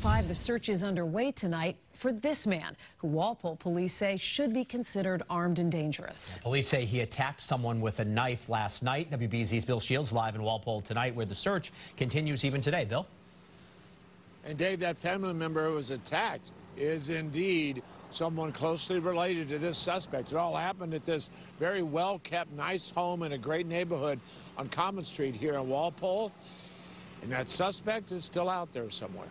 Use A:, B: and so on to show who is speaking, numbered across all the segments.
A: 5, the search is underway tonight for this man, who Walpole police say should be considered armed and dangerous.
B: Police say he attacked someone with a knife last night. WBZ's Bill Shields live in Walpole tonight, where the search continues even today. Bill?
C: And Dave, that family member who was attacked is indeed someone closely related to this suspect. It all happened at this very well-kept, nice home in a great neighborhood on Common Street here in Walpole. And that suspect is still out there somewhere.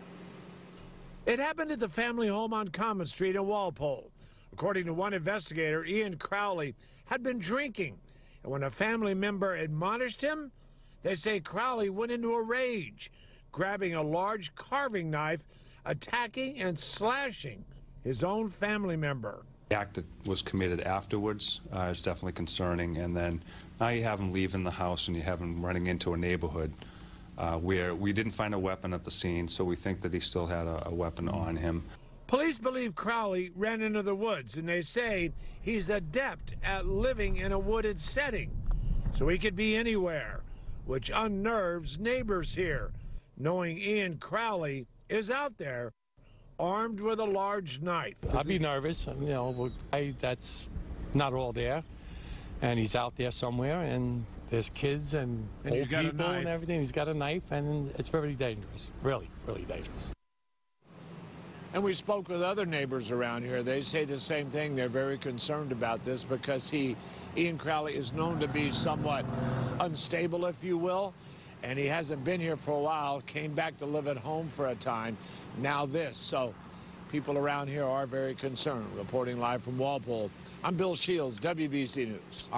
C: It happened at the family home on Common Street in Walpole. According to one investigator, Ian Crowley had been drinking. And when a family member admonished him, they say Crowley went into a rage, grabbing a large carving knife, attacking and slashing his own family member.
D: The act that was committed afterwards uh, is definitely concerning. And then now you have him leaving the house and you have him running into a neighborhood uh, where we didn't find a weapon at the scene, so we think that he still had a, a weapon on him.
C: Police believe Crowley ran into the woods, and they say he's adept at living in a wooded setting, so he could be anywhere, which unnerves neighbors here, knowing Ian Crowley is out there armed with a large knife.
E: I'd be nervous, you know, I, that's not all there, and he's out there somewhere, and there's kids and,
C: And
E: old people and everything. He's got a knife, and it's very dangerous. Really, really dangerous.
C: And we spoke with other neighbors around here. They say the same thing. They're very concerned about this because he, Ian Crowley, is known to be somewhat unstable, if you will. And he hasn't been here for a while, came back to live at home for a time. Now this. So people around here are very concerned. Reporting live from Walpole, I'm Bill Shields, WBZ News.